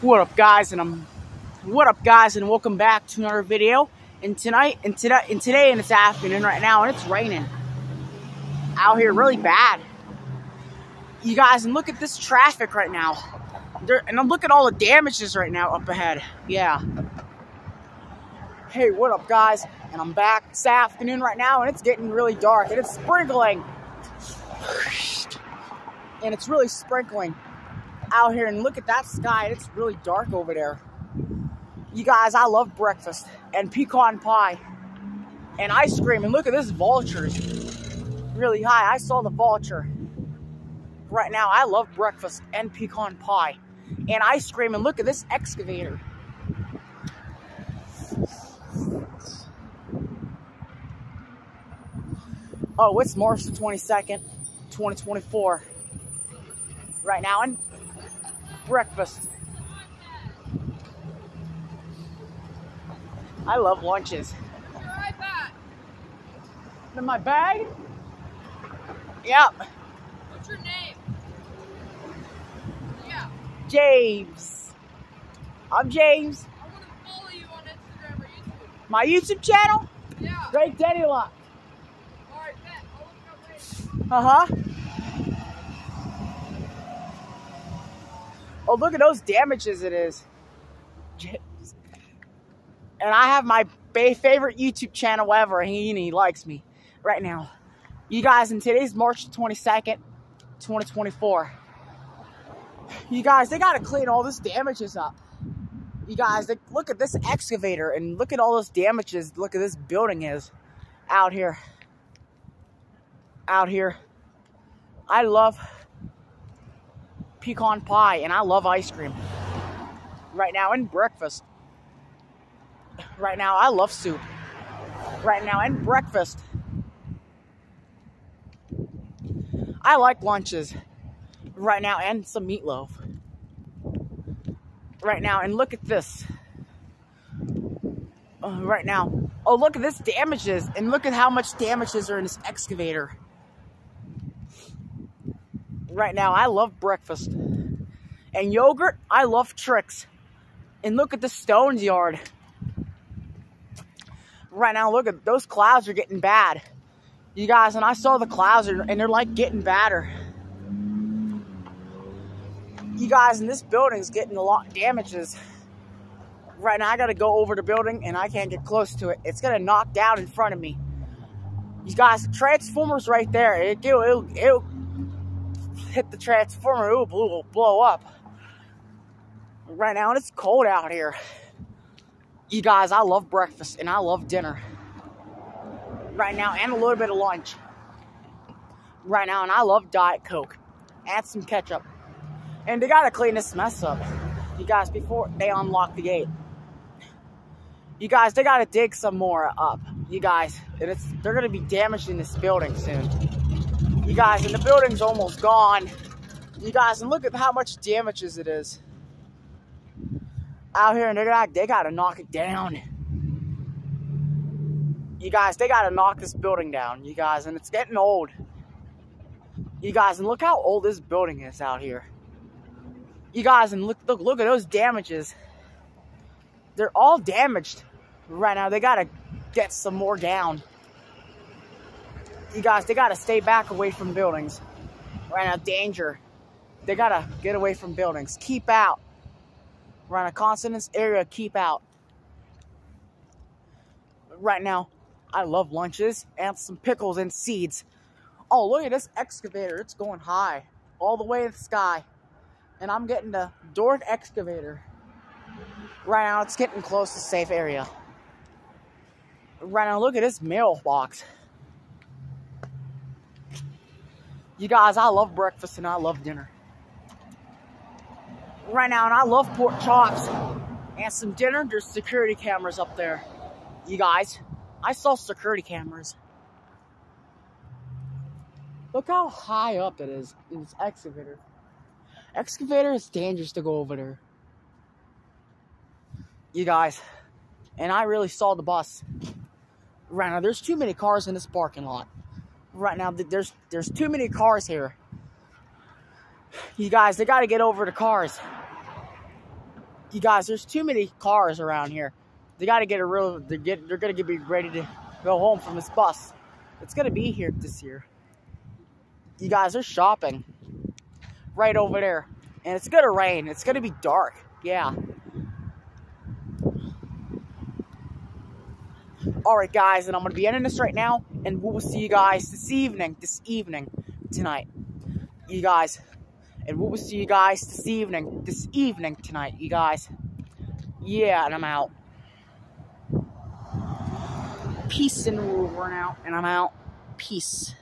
What up, guys? And I'm what up, guys? And welcome back to another video. And tonight, and today, and today, and it's afternoon right now, and it's raining out here really bad. You guys, and look at this traffic right now. There, and I'm looking at all the damages right now up ahead. Yeah. Hey, what up, guys? And I'm back afternoon right now, and it's getting really dark, and it's sprinkling. And it's really sprinkling out here and look at that sky. It's really dark over there. You guys, I love breakfast and pecan pie and ice cream. And look at this vultures really high. I saw the vulture right now. I love breakfast and pecan pie and ice cream. And look at this excavator. Oh, it's March the 22nd, 2024. Right now, and breakfast. I love lunches. In my bag? Yep. What's your name? Yeah. James. I'm James. I want to follow you on Instagram or YouTube. My YouTube channel? Yeah. Greg Danyluk. Alright, bet. I'll look up later. Uh-huh. Oh, look at those damages it is. And I have my favorite YouTube channel ever, he, and he likes me right now. You guys, and today's March 22nd, 2024. You guys, they got to clean all this damages up. You guys, they, look at this excavator and look at all those damages. Look at this building is out here. Out here. I love pecan pie and I love ice cream. Right now, and breakfast. Right now, I love soup. Right now, and breakfast. I like lunches. Right now, and some meatloaf. Right now, and look at this. Uh, right now. Oh, look at this damages. And look at how much damages are in this excavator. Right now, I love breakfast. And yogurt, I love tricks. And look at the Stones yard. Right now, look at those clouds are getting bad. You guys, and I saw the clouds are, and they're like getting badder. You guys, and this building's getting a lot of damages. Right now, I gotta go over the building and I can't get close to it. It's gonna knock down in front of me. You guys, transformer's right there. It, it'll, it'll hit the transformer, it will blow, blow up. Right now, and it's cold out here. You guys, I love breakfast and I love dinner. Right now, and a little bit of lunch. Right now, and I love Diet Coke. Add some ketchup. And they gotta clean this mess up. You guys, before they unlock the gate. You guys, they gotta dig some more up. You guys, and it's they're gonna be damaging this building soon. You guys, and the building's almost gone. You guys, and look at how much damages it is out here, they got they gotta knock it down. You guys, they gotta knock this building down. You guys, and it's getting old. You guys, and look how old this building is out here. You guys, and look look look at those damages. They're all damaged right now. They gotta get some more down. You guys, they gotta stay back away from buildings. Right now, danger. They gotta get away from buildings. Keep out. Around a consonants area, keep out. Right now, I love lunches and some pickles and seeds. Oh, look at this excavator. It's going high. All the way to the sky. And I'm getting the Dort excavator. Right now, it's getting close to safe area. Right now, look at this mailbox. You guys, I love breakfast and I love dinner. Right now, and I love pork chops and some dinner. There's security cameras up there. You guys, I saw security cameras. Look how high up it is in this excavator. Excavator is dangerous to go over there. You guys, and I really saw the bus. Right now, there's too many cars in this parking lot. Right now, there's there's too many cars here. You guys, they got to get over the cars. You guys, there's too many cars around here. They got to get a real. They get. They're gonna get be ready to go home from this bus. It's gonna be here this year. You guys they're shopping right over there, and it's gonna rain. It's gonna be dark. Yeah. All right, guys, and I'm gonna be ending this right now, and we will see you guys this evening. This evening, tonight, you guys, and we will see you guys this evening. This evening tonight, you guys. Yeah, and I'm out. Peace and we're out, and I'm out. Peace.